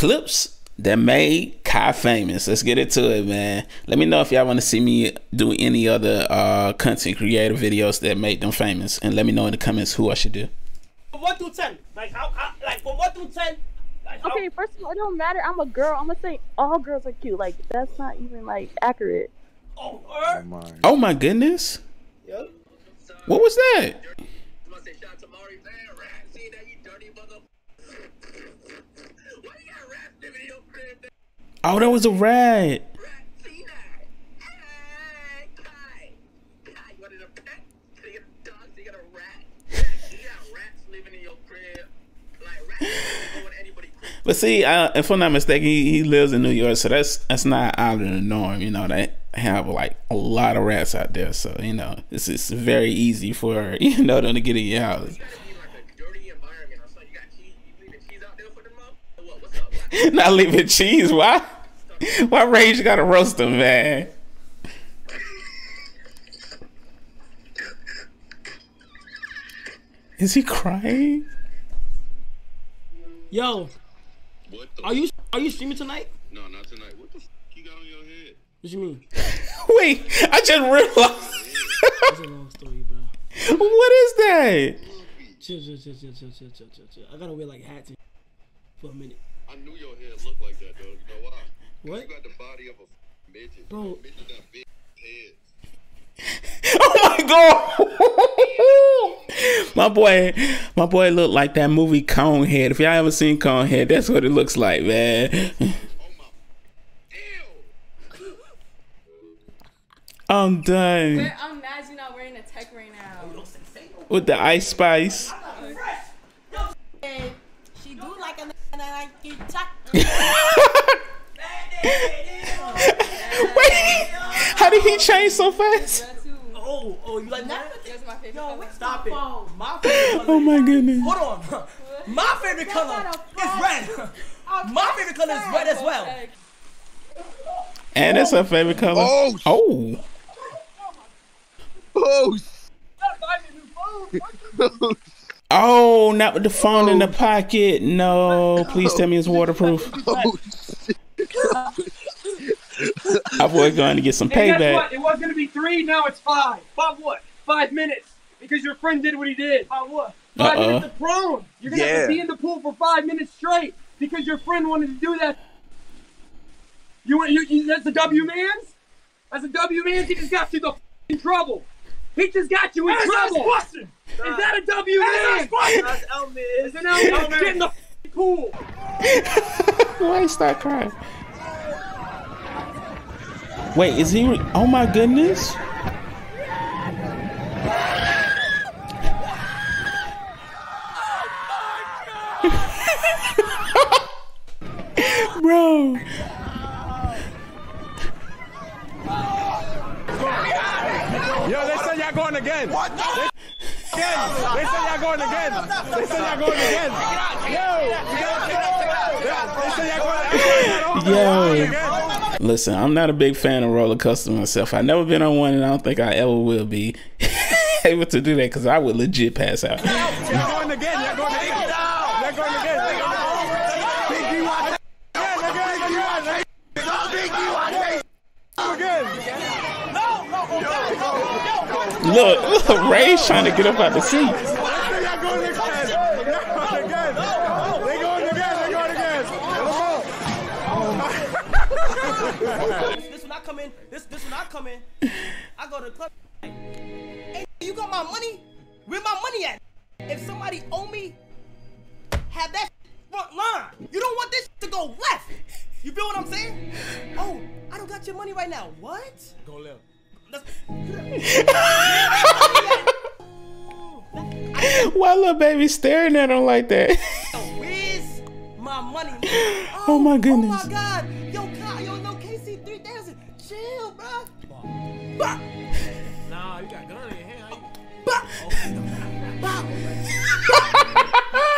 clips that made Kai famous. Let's get into it, man. Let me know if y'all want to see me do any other uh, content creator videos that made them famous, and let me know in the comments who I should do. From one through ten, like how, how like from one through ten. Like how, Okay, first of all, it don't matter. I'm a girl. I'm gonna say all girls are cute. Like that's not even like accurate. oh, Oh my. Oh my goodness, yeah. what was that? Oh, that was a rat. But see, uh, if I'm not mistaken, he, he, lives in New York, so that's that's not out of the norm. You know, they have like a lot of rats out there, so you know, this is very easy for you know them to get in your house. Not leaving cheese. Why? Why Rage gotta roast him, man? Is he crying? Yo, are you are you streaming tonight? No, not tonight. What the you got on your head? What you mean? Wait, I just realized. That's a long story, bro. What is that? Chill, chill, chill, chill, chill, chill, chill, chill. I gotta wear like hats for a minute. I knew your head looked like that, though. You know why? What? You got the body of a midget. Bro. Midget got big heads. Oh my god! my boy, my boy looked like that movie Conehead. If y'all ever seen Conehead, that's what it looks like, man. Oh my. Ew! I'm done I'm mad you're not wearing a tech right now. with the ice spice. Wait, how did he change so fast? Oh, oh, you like that? That's my favorite. Yo, color. stop it. My favorite oh color. Oh my goodness! Hold on. My favorite color is red. My favorite color is red as well. And it's her favorite color. Oh, sh- Oh, Oh, sh- oh, not with the phone in the oh. pocket. No, please tell me it's waterproof. oh, shit. My boy going to get some payback. It was gonna be three, now it's five. Five what? Five minutes. Because your friend did what he did. Five what? 5 Uh-uh. minutes of prone. You're gonna have to be in the pool for five minutes straight because your friend wanted to do that. You want you, you that's a W man's? That's a W man's, he just got you the in trouble. He just got you in trouble. Is that a W man? That's Elman. Is it L man? Get in the pool. Why he start crying? Wait, is he? Oh my goodness! Bro, Yo, they said y'all going again. What? They, again. they said y'all going again. They said y'all going again. Yo, you they said y'all going Yo. again. listen, I'm not a big fan of roller coaster myself. I've never been on one, and I don't think I ever will be able to do that because I would legit pass out. Y'all going again. Y'all going again. Y'all going again. Pinky watch. Yeah, nigga, Pinky watch. Again. Look, look, Ray's trying to get up out the seat. They going again. Y'all going again. They going again. They going again. Let 'em go. This when I come in, this this when I come in, I go to the club. Hey, you got my money? Where my money at? If somebody owe me, have that front line. You don't want this to go left. You feel what I'm saying? Oh, I don't got your money right now. What? Go left. Why little baby staring at him like that? Where's my money? Oh my goodness. Oh my God. Yo, Kyle, yo, no KC 3000. Chill, bro. Bah. Nah, you got a gun in your hand. Bah. Bah.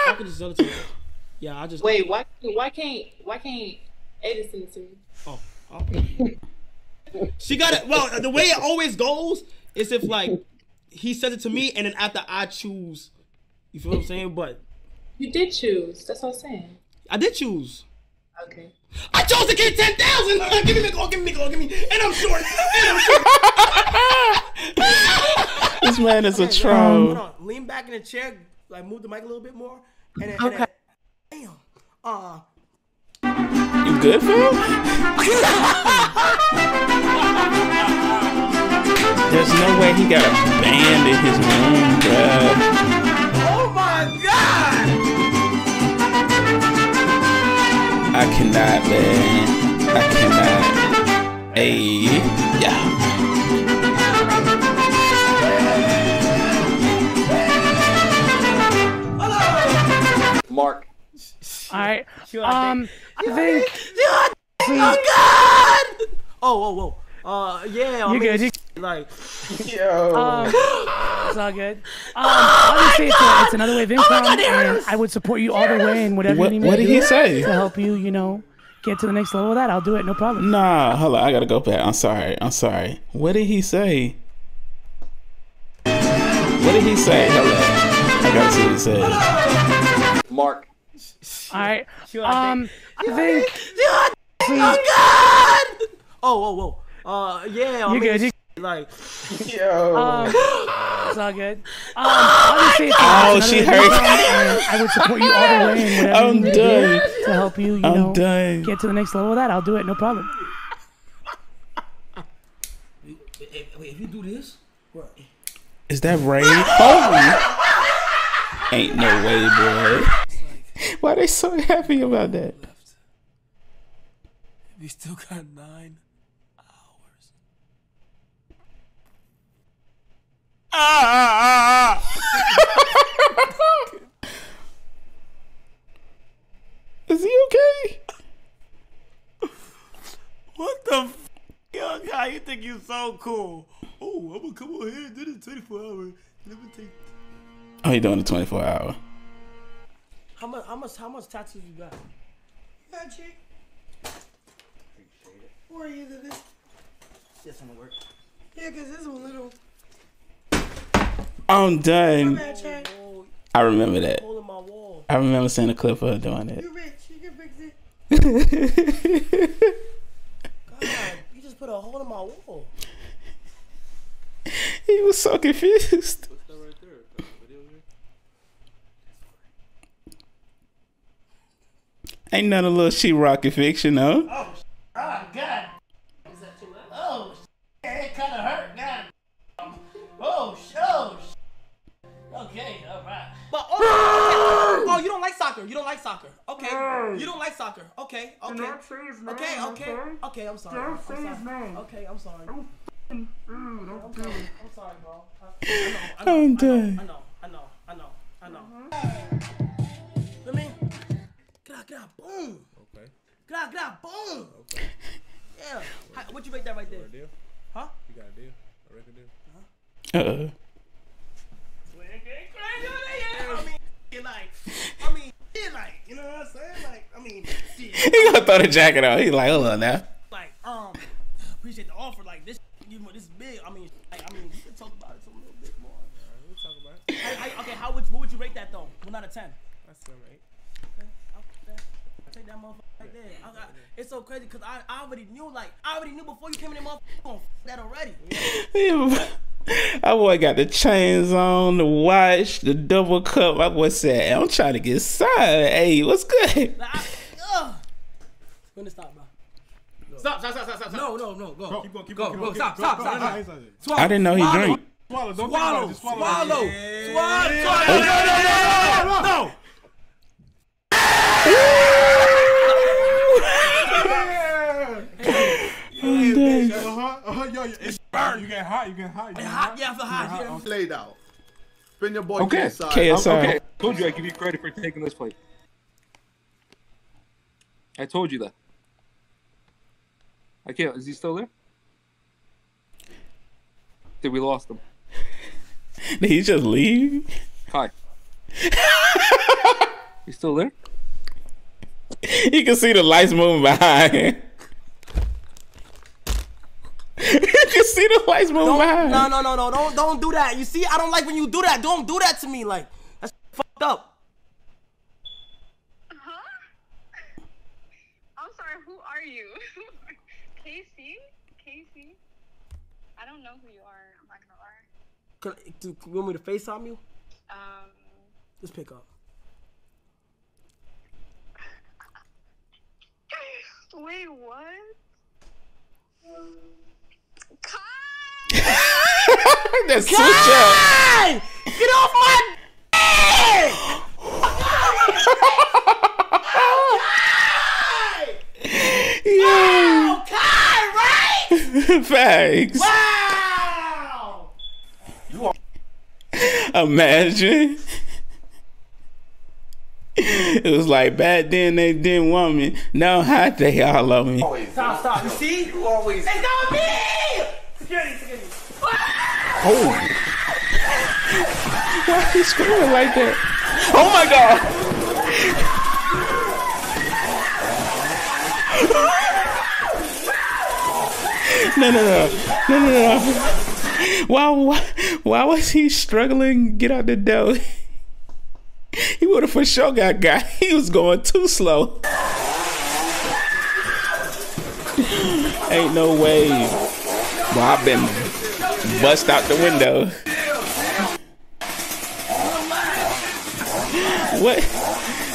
I could just tell it to you. Yeah, I just Wait, why why can't why can't Ada send it to me? Oh, She got it. Well, the way it always goes is if like he says it to me, and then after I choose, you feel what I'm saying? But You did choose. That's what I'm saying. I did choose. Okay. I chose to get ten thousand. give me the call. Give me the call. Give me. And I'm short. And I'm short. This man is a Hold troll. on. Lean back in the chair. Like move the mic a little bit more. And then, Okay. And then, damn. Uh. You good, fam? There's no way he got a band in his room, bruh. Oh my god. I cannot, man. I cannot. Hey, yeah. Mark. All right. Um, I think Oh god. Oh whoa whoa. Uh yeah. I you're good. You, Like um, it's all good. Um, obviously, it's, a, it's another way of income, and I would support you all the way in whatever What- you need me what to did do he say? to help you. You know, get to the next level of that. I'll do it. No problem. Nah, hold on. I gotta go back. I'm sorry. I'm sorry. What did he say? What did he say? Hold on. I gotta see what he said. Mark. All right. Um, I think Oh god. Oh whoa whoa. Uh yeah. I you're good. You, Like um, it's all good. Um, obviously, it's, a- Oh, she another way of heard. income, and I would support you all the way in whatever I'm you done. do to help you. You I'm know, done. get to the next level of that. I'll do it. No problem. if, wait, if you do this, what? Is that Ray? Holy! Ain't no way, boy. Why they so happy about that? We still got nine hours. Ah! Is he okay? What the f? Yo, guy, you think you so cool? Oh, I'm gonna come over here and do this 24 hours. Let me take. Oh, he doing the 24 hour. How much? How much? How much tattoos you got? Yeah, chick. Where are you, this? This one will work. Yeah, cause this one little. I'm done. Bad chick. I remember that. My wall. I remember seeing a clip of her doing it. You rich? You can fix it. God, you just put a hole in my wall. he was so confused. Ain't none of little she rocket fiction, no. Oh, oh God. Is that too much? Oh, it kind of hurt. God. Oh, sh- oh. sh- Okay, all right. But oh, oh, you don't like soccer. You don't like soccer. Okay. You don't like soccer. Okay. Okay. Okay. Okay. Okay. I'm sorry. I'm sorry. Okay. I'm sorry. I'm sorry. I'm sorry, bro. I, I know. I know. I'm I know. done. I know. I know. I know. I know. Feel me? Get out. Get out. Boom. Okay. Get out. Get out. Boom. Okay. Yeah. How, what you rate that right there? Deal? Huh? You got a deal? A record deal? Uh-uh. I mean, shit, like, I mean, shit, like, you know what I'm saying? Like, I mean, shit, He gonna throw the jacket out. He like, hold on now. like, um, appreciate the offer. Like, this, you know, this is big. I mean, like, I mean, we can talk about it a little bit more. We'll talk about it. How- how- okay, how would what would you rate that though? One out of ten. That's seven, eight. Okay, I'll take that. I'll take that motherfucker. I it's so crazy because I, I already knew, like, I already knew before you came in the motherfucker, you gonna f- that already. That boy got the chains on, the watch, the double cup. My boy said, hey, I'm trying to get signed. Hey, what's good? Like, I, ugh. When to stop, bro? Stop, stop, stop, stop, stop. No, no, no, go. Keep going, keep Go, going, keep go, going. stop, Go, stop, go, stop, no, stop. no, it's not it. I didn't know he Swallow. drank. Swallow, don't Swallow, think about it. Just swallow. swallow, Yeah. swallow. No, no, no, no, no, no. I'm dead. Uh-huh, uh-huh, yo, yo, it's burn. You get hot, you get hot. You get Hot, yeah, I feel hot. Yeah. Laid out. Spin your boy Okay. inside. KSI. Okay. I told you I give you credit for taking this fight. I told you that. I can't. Is he still there? Did we lost him? Did he just leave? Hi. He's still there? You can see the lights moving behind. You can see the lights move Don't, behind. no, no, no, no, don't, don't do that. You see, I don't like when you do that. Don't do that to me. Like that's fucked up. Huh? I'm sorry. Who are you? Casey? Casey? I don't know who you are. I'm not gonna lie. Can, do, you want me to FaceTime you? Um, Just pick up. wait, what? That's switch up. Kai! Get off my Yeah. Kai, right? Facts. Wow! Imagine. It was like back then they didn't want me. Now how they all love me. Stop, stop. You see? You always. It's not me! Security, security. Oh. Why are you screaming like that? Oh my god. No, no, no, no, no, no. Why, why, why was he struggling to get out the door? He would have for sure got got. He was going too slow. Ain't no way. Well, I've been bust out the window. What?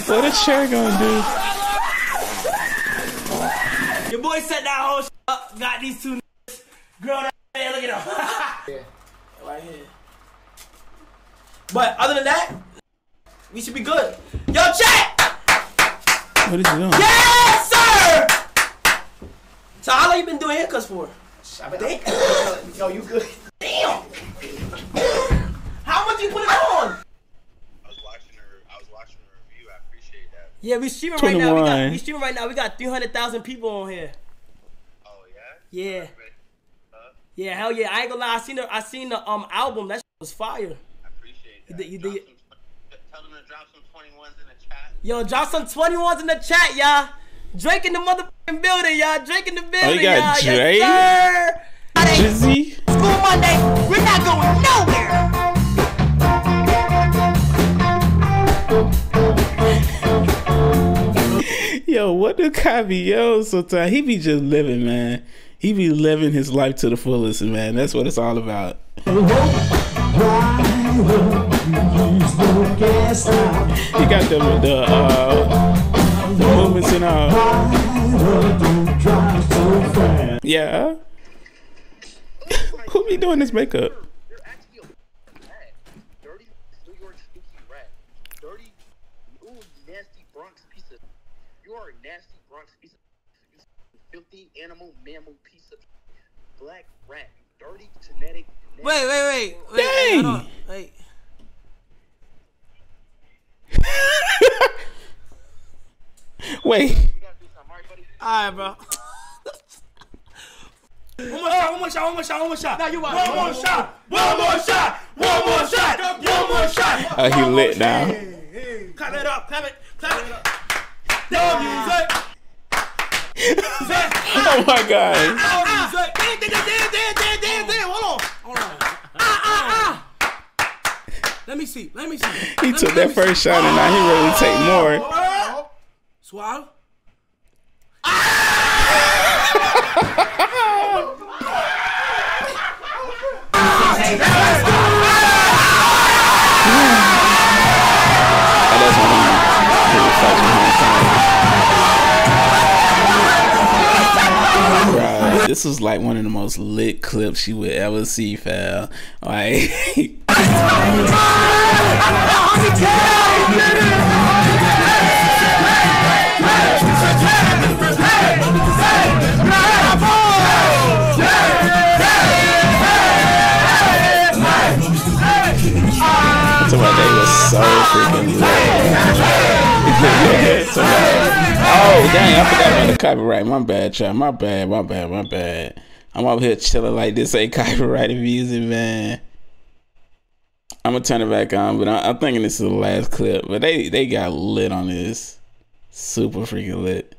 What is Cher gonna do? Your boy set that whole shit up. Got these two niggas. Girl, that man, look at them. right here. But other than that, we should be good. Yo, chat! What is he doing? Yes, sir! So how long you been doing haircuts for? I've Yo, you good? Damn! How much you put it on? Yeah, we streaming right now. We got we streaming right now. We got three hundred thousand people on here. Oh yeah. Yeah. Yeah, hell yeah! I ain't gonna lie. I seen the I seen the um album. That shit was fire. I appreciate that. You did, you did, Tell them to drop some 21s in the chat. yo, drop some twenty ones in the chat, y'all. Drake in the motherfucking building, y'all. Drake in the building, Oh, you got y'all. Drake? Yes, sir. Drizzy? School Monday. We're not going nowhere. Yo, what do Kabi yo sometimes? He be just living, man. He be living his life to the fullest, man. That's what it's all about. He got the the uh the movements and all. Yeah. Who be doing this makeup? Filthy animal, mammal piece of. Black rat. Dirty genetic. Wait, wait, wait. wait Dang. Wait. Wait. Alright, bro. One more shot, one more shot, one more shot, one more shot. Now you One more shot, one more shot, one more shot, one more shot. Oh, he lit now. Clap it up, clap it, clap it up. Dog ah. music. Oh my god. Dog music. Damn, damn, damn, damn, damn, damn, damn. Hold on, hold on. Ah, ah, ah. Let me see, let me see. He Let took me- that first shot and now he ready to take more. Swallow. Oh, that's one of Bruh, this was like one of the most lit clips you would ever see, fam. Like, so freaking lit. Oh, dang, I forgot about the copyright. My bad, child. My bad, my bad, my bad. I'm over here chilling like this ain't copyrighted music, man. I'm gonna turn it back on, but I, I'm thinking this is the last clip. But they they got lit on this, super freaking lit.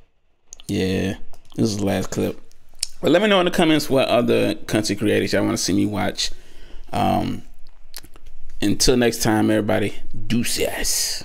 Yeah, this is the last clip. But let me know in the comments what other country creators y'all want to see me watch. Um, until next time, everybody, deuces.